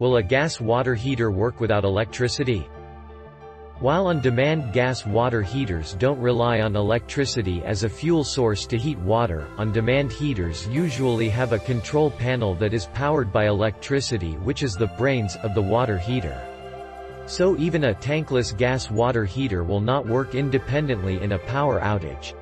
Will a gas water heater work without electricity? While on-demand gas water heaters don't rely on electricity as a fuel source to heat water, on-demand heaters usually have a control panel that is powered by electricity which is the brains of the water heater. So even a tankless gas water heater will not work independently in a power outage.